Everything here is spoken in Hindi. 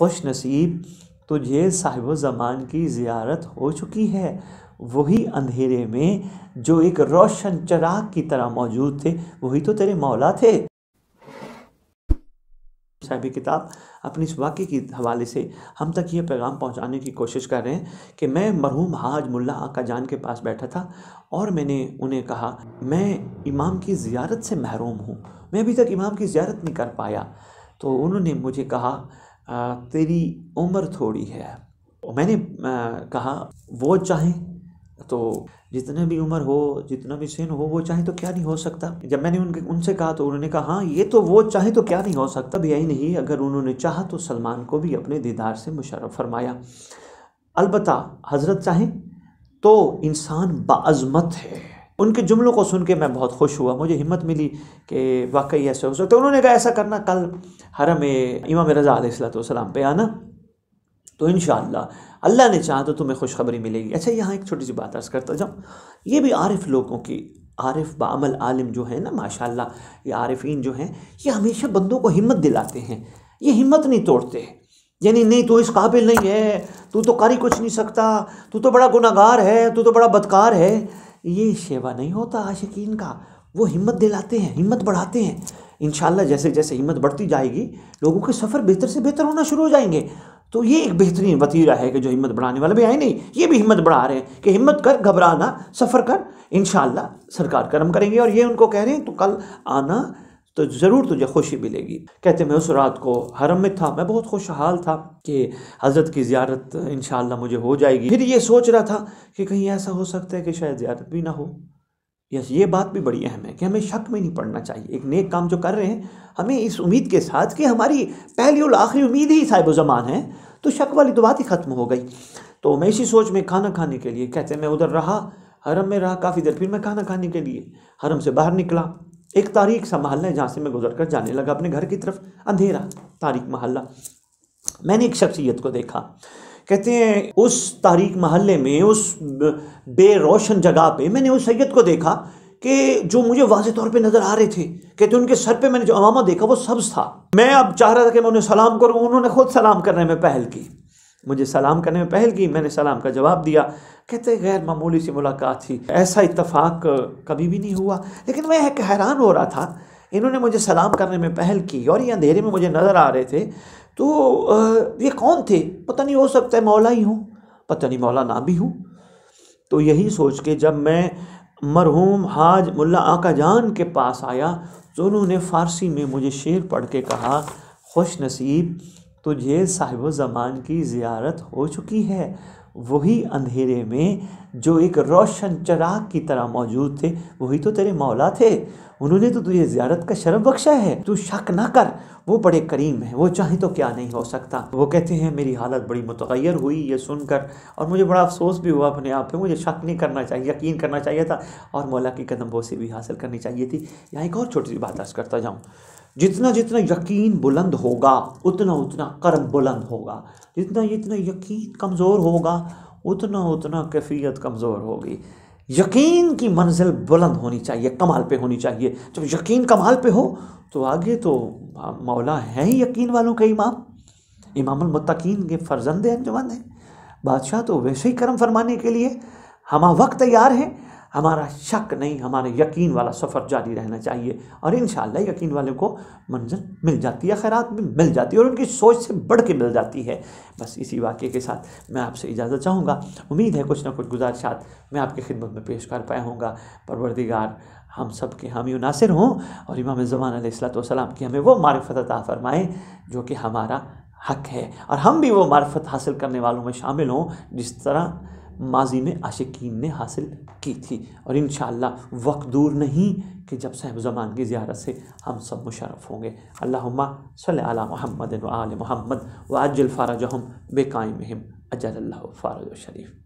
खुश नसीब तुझे साहिब ज़मान की ज़ियारत हो चुकी है। वही अंधेरे में जो एक रोशन चराग की तरह मौजूद थे, वही तो तेरे मौला थे। साहब किताब, अपनी इस वाक़े के हवाले से हम तक ये पैगाम पहुँचाने की कोशिश कर रहे हैं कि मैं मरहूम हाज मुल्ला आका जान के पास बैठा था और मैंने उन्हें कहा, मैं इमाम की ज़ियारत से महरूम हूँ। मैं अभी तक इमाम की ज़ियारत नहीं कर पाया। तो उन्होंने मुझे कहा तेरी उम्र थोड़ी है। मैंने कहा वो चाहें तो जितने भी उम्र हो, जितना भी सिन हो, वो चाहे तो क्या नहीं हो सकता? जब मैंने उनके, उनसे कहा तो उन्होंने कहा हाँ ये तो वो चाहे तो क्या नहीं हो सकता? भी यही नहीं, अगर उन्होंने चाहा तो सलमान को भी अपने दीदार से मुशरफ फरमाया। अलबत् हज़रत चाहें तो इंसान बाज़मत है। उनके जुमलों को सुन के मैं बहुत खुश हुआ। मुझे हिम्मत मिली कि वाकई ऐसे हो सकता उन्होंने कहा, ऐसा करना, कल हरम इमाम रज़ा सलाम पे आना तो इन अल्लाह ने चाहा तो तुम्हें खुशखबरी मिलेगी। अच्छा यहाँ एक छोटी सी बात अर्ज़ करता जाऊँ ये भी आरिफ लोगों की, आरिफ बामल आलिम जो है ना माशाल्लाह ये आरिफीन जो हैं, ये हमेशा बंदों को हिम्मत दिलाते हैं। ये हिम्मत नहीं तोड़ते। यानी, नहीं तो इस काबिल नहीं है, तू तो कर ही कुछ नहीं सकता, तू तो बड़ा गुनागार है, तू तो बड़ा बदकार है। ये शेवा नहीं होता आशिकीन का। वो हिम्मत दिलाते हैं, हिम्मत बढ़ाते हैं। इन जैसे जैसे हिम्मत बढ़ती जाएगी, लोगों के सफ़र बेहतर से बेहतर होना शुरू हो जाएँगे। तो ये एक बेहतरीन वतीरा है कि जो हिम्मत बढ़ाने वाला भी आए नहीं, ये भी हिम्मत बढ़ा रहे हैं कि हिम्मत कर घबराना सफ़र कर। इन सरकार कर्म करेंगे और ये उनको कह रहे हैं तो कल आना तो ज़रूर तुझे खुशी मिलेगी। कहते, मैं उस रात को हरम में था। मैं बहुत खुशहाल था कि हज़रत की ज़्यारत इन मुझे हो जाएगी। फिर ये सोच रहा था कि कहीं ऐसा हो सकता है कि शायद ज़्यारत भी ना हो। यस, ये बात भी बड़ी अहम है कि हमें शक में नहीं पड़ना चाहिए। एक नेक काम जो कर रहे हैं, हमें इस उम्मीद के साथ कि हमारी पहली और आखिरी उम्मीद ही साहिब ज़मान है तो शक वाली तो बात ही ख़त्म हो गई। तो मैं इसी सोच में खाना खाने के लिए कहते, मैं उधर रहा, हरम में रहा काफ़ी देर, फिर मैं खाना खाने के लिए हरम से बाहर निकला। एक तारीख सा महल्ला है जहाँ से मैं गुजर कर जाने लगा अपने घर की तरफ़, अंधेरा, तारीख महल्ला। मैंने एक शख्सियत को देखा। कहते हैं, उस तारीख महल्ले में, उस बेरोशन जगह पे मैंने उस सैयद को देखा कि जो मुझे वाज तौर पे नज़र आ रहे थे। कहते उनके सर पे मैंने जो अमामा देखा, वो सब्ज़ था। मैं अब चाह रहा था कि मैं उन्हें सलाम करूँ, उन्होंने खुद सलाम करने में पहल की। मुझे सलाम करने में पहल की, मैंने सलाम का जवाब दिया। कहते, गैर मामूली सी मुलाकात थी। ऐसा इतफ़ाक़ कभी भी नहीं हुआ। लेकिन मैं एक हैरान हो रहा था। इन्होंने मुझे सलाम करने में पहल की और ये अंधेरे में मुझे नज़र आ रहे थे। तो ये कौन थे? पता नहीं, हो सकता है मौला ही हूँ। पता नहीं, मौला ना भी हूँ। तो यही सोच के जब मैं मरहूम हाज मुल्ला आका जान के पास आया तो उन्होंने फ़ारसी में मुझे शेर पढ़ के कहा, खुश नसीब तुझे साहिब ज़मान की ज़ियारत हो चुकी है। वही अंधेरे में जो एक रोशन चराग की तरह मौजूद थे, वही तो तेरे मौला थे। उन्होंने तो तुझे ज़्यारत का शर्म बख्शा है। तू शक ना कर, वो बड़े करीम हैं, वो चाहे तो क्या नहीं हो सकता। वो कहते हैं, मेरी हालत बड़ी मुतगैर हुई ये सुनकर, और मुझे बड़ा अफसोस भी हुआ अपने आप पे, मुझे शक नहीं करना चाहिए, यकीन करना चाहिए था, और मौला की कदम बोसी भी हासिल करनी चाहिए थी। यहाँ एक और छोटी सी बात अर्ज़ करता जाऊँ। जितना जितना यकीन बुलंद होगा, उतना उतना कर्म बुलंद होगा। जितना जितना यकीन कमज़ोर होगा, उतना उतना कैफियत कमज़ोर होगी। यकीन की मंजिल बुलंद होनी चाहिए, कमाल पे होनी चाहिए। जब यकीन कमाल पे हो तो आगे तो मौला है ही यकीन वालों के इमाम। इमामुलमतकीन के फ़र्जंद अंजमन हैं। बादशाह तो वैसे ही कर्म फरमाने के लिए हम वक्त तैयार हैं। हमारा शक नहीं, हमारे यकीन वाला सफ़र जारी रहना चाहिए। और इन यकीन वाले को मंजिल मिल जाती है, खैरात भी मिल जाती है और उनकी सोच से बढ़ के मिल जाती है। बस इसी वाक्य के साथ मैं आपसे इजाज़त चाहूँगा। उम्मीद है कुछ ना कुछ गुजारिशात मैं आपकी खिदमत में पेश कर पाया हूँगा। परवरदिगार, हम सब के हामी नासिर हों और इमाम ज़मान सलाम की हमें वो मारफत अता फ़रमाएँ जो कि हमारा हक है। और हम भी वो मार्फत हासिल करने वालों में शामिल हों, जिस तरह माजी में आशिकीन ने हासिल की थी। और इन वक्त दूर नहीं कि जब साहब ज़मान की ज़्यारत से हम सब मुशरफ होंगे। अल्लाहुम्मा सल अला महमद व आल मोहम्मद व अजल फ़ारज हम बेकायम अजल अल्लाह फ़ारज शरीफ।